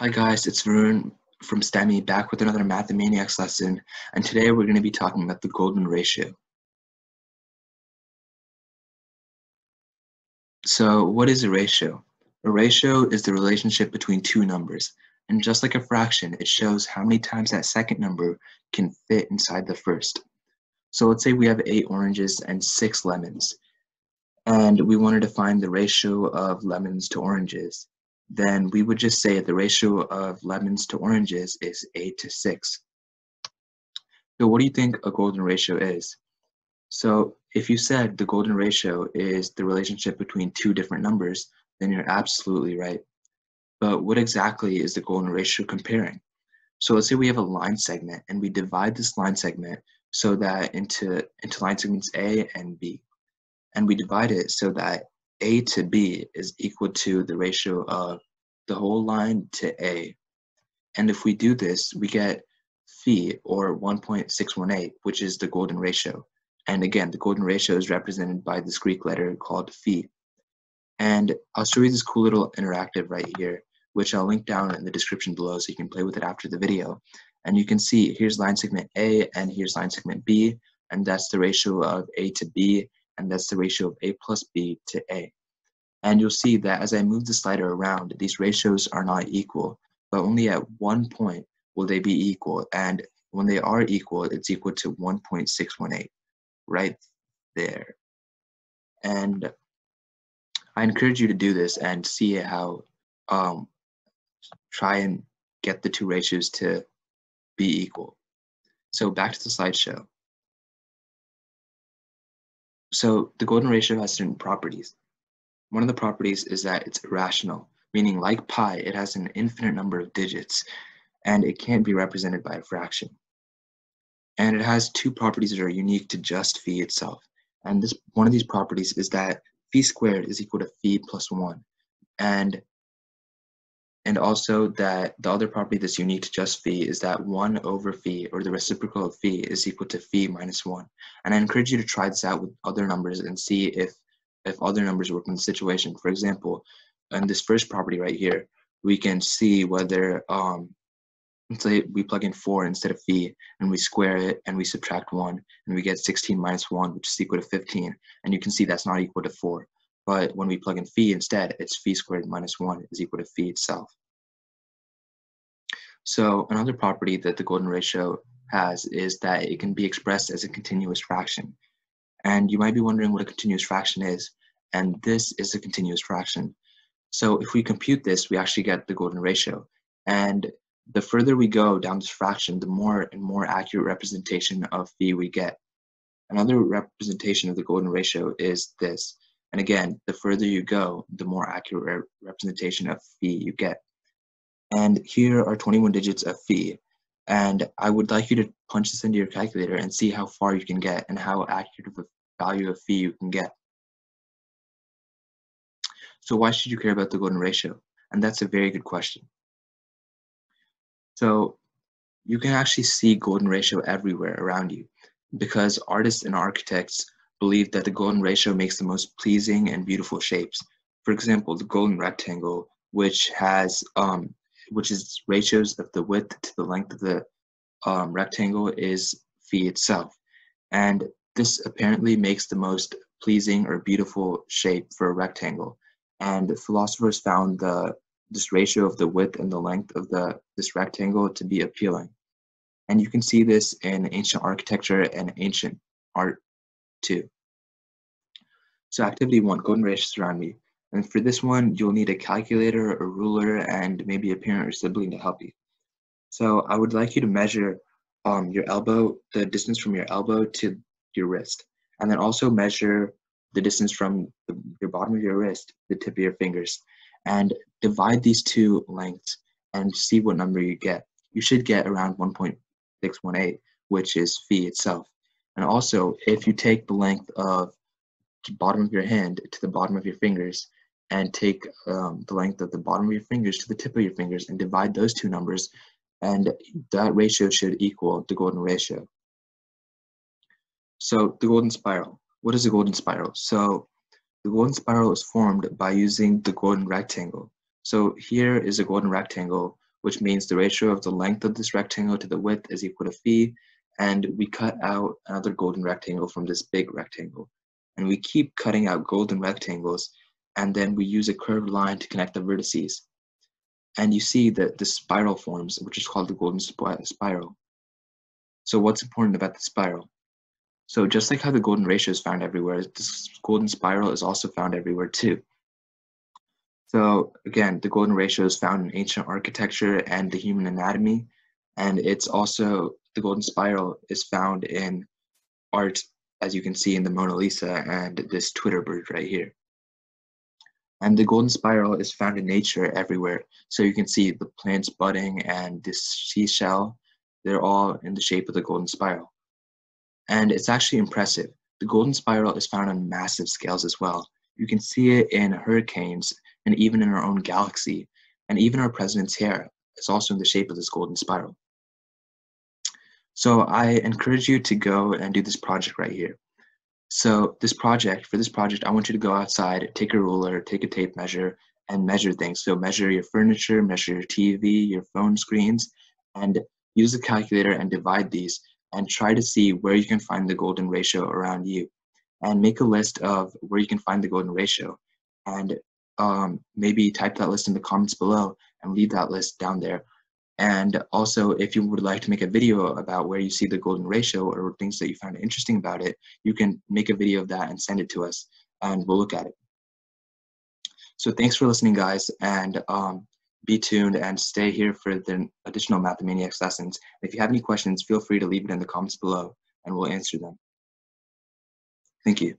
Hi guys, it's Varun from STEMY back with another Math-a-Maniacs lesson, and today we're going to be talking about the golden ratio. So what is a ratio? A ratio is the relationship between two numbers, and just like a fraction, it shows how many times that second number can fit inside the first. So let's say we have eight oranges and six lemons, and we wanted to find the ratio of lemons to oranges then we would just say the ratio of lemons to oranges is 8 to 6. So what do you think a golden ratio is? So if you said the golden ratio is the relationship between two different numbers, then you're absolutely right. But what exactly is the golden ratio comparing? So let's say we have a line segment and we divide this line segment so that into, into line segments A and B. And we divide it so that a to b is equal to the ratio of the whole line to a. And if we do this, we get phi, or 1.618, which is the golden ratio. And again, the golden ratio is represented by this Greek letter called phi. And I'll show you this cool little interactive right here, which I'll link down in the description below so you can play with it after the video. And you can see here's line segment A and here's line segment B, and that's the ratio of A to B, and that's the ratio of A plus B to A. And you'll see that as I move the slider around, these ratios are not equal, but only at one point will they be equal. And when they are equal, it's equal to 1.618, right there. And I encourage you to do this and see how, um, try and get the two ratios to be equal. So back to the slideshow. So the golden ratio has certain properties. One of the properties is that it's irrational, meaning like pi, it has an infinite number of digits, and it can't be represented by a fraction. And it has two properties that are unique to just phi itself. And this one of these properties is that phi squared is equal to phi plus 1. And and also that the other property that's unique to just phi is that 1 over phi, or the reciprocal of phi, is equal to phi minus 1. And I encourage you to try this out with other numbers and see if, if other numbers work in the situation. For example, in this first property right here, we can see whether, um, let's say we plug in 4 instead of phi, and we square it, and we subtract 1, and we get 16 minus 1, which is equal to 15. And you can see that's not equal to 4. But when we plug in phi instead, it's phi squared minus 1 is equal to phi itself. So another property that the golden ratio has is that it can be expressed as a continuous fraction. And you might be wondering what a continuous fraction is, and this is a continuous fraction. So if we compute this, we actually get the golden ratio. And the further we go down this fraction, the more and more accurate representation of phi we get. Another representation of the golden ratio is this. And again, the further you go, the more accurate representation of phi you get. And here are 21 digits of phi. And I would like you to punch this into your calculator and see how far you can get and how accurate of a value of phi you can get. So why should you care about the golden ratio? And that's a very good question. So you can actually see golden ratio everywhere around you because artists and architects believe that the golden ratio makes the most pleasing and beautiful shapes. For example, the golden rectangle, which has um, which is ratios of the width to the length of the um, rectangle is phi itself. And this apparently makes the most pleasing or beautiful shape for a rectangle. And philosophers found the this ratio of the width and the length of the this rectangle to be appealing. And you can see this in ancient architecture and ancient art too. So activity one, golden ratios around me. And for this one, you'll need a calculator, a ruler, and maybe a parent or sibling to help you. So I would like you to measure um, your elbow, the distance from your elbow to your wrist, and then also measure the distance from the, your bottom of your wrist, the tip of your fingers, and divide these two lengths and see what number you get. You should get around 1.618, which is phi itself. And also, if you take the length of the bottom of your hand to the bottom of your fingers and take um, the length of the bottom of your fingers to the tip of your fingers and divide those two numbers and that ratio should equal the golden ratio. So the golden spiral. What is a golden spiral? So the golden spiral is formed by using the golden rectangle. So here is a golden rectangle which means the ratio of the length of this rectangle to the width is equal to phi, and we cut out another golden rectangle from this big rectangle. And we keep cutting out golden rectangles, and then we use a curved line to connect the vertices. And you see that the spiral forms, which is called the golden spiral. So what's important about the spiral? So just like how the golden ratio is found everywhere, this golden spiral is also found everywhere too. So again, the golden ratio is found in ancient architecture and the human anatomy, and it's also the golden spiral is found in art, as you can see in the Mona Lisa and this Twitter bird right here. And the golden spiral is found in nature everywhere. So you can see the plants budding and this seashell, they're all in the shape of the golden spiral. And it's actually impressive. The golden spiral is found on massive scales as well. You can see it in hurricanes and even in our own galaxy. And even our president's hair is also in the shape of this golden spiral. So I encourage you to go and do this project right here. So this project, for this project, I want you to go outside, take a ruler, take a tape measure, and measure things. So measure your furniture, measure your TV, your phone screens, and use a calculator and divide these and try to see where you can find the golden ratio around you. And make a list of where you can find the golden ratio. And um, maybe type that list in the comments below and leave that list down there. And also, if you would like to make a video about where you see the golden ratio or things that you found interesting about it, you can make a video of that and send it to us, and we'll look at it. So thanks for listening, guys, and um, be tuned and stay here for the additional Math-a-Maniacs lessons. If you have any questions, feel free to leave it in the comments below, and we'll answer them. Thank you.